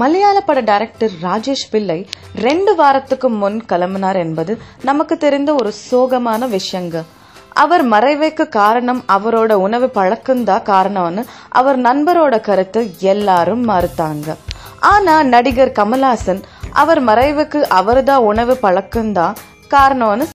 மலையாள பட டைரக்டர் ராஜேஷ் பிள்ளை ரெண்டு வாரத்துக்கு முன் கிளம்பினார் என்பது நமக்கு தெரிந்த ஒரு சோகமான விஷயங்க. அவர் மறைவுக்கு காரணம் அவரோட உணவு பழக்கம்தான் காரணம்னு அவர் நண்பரோட கருத்து எல்லாரும் மறுத்தாங்க. ஆனா நடிகர் கமல்ஹாசன் அவர் மறைவுக்கு அவர்தான் உணவு பழக்கம்தான் காரணம்னு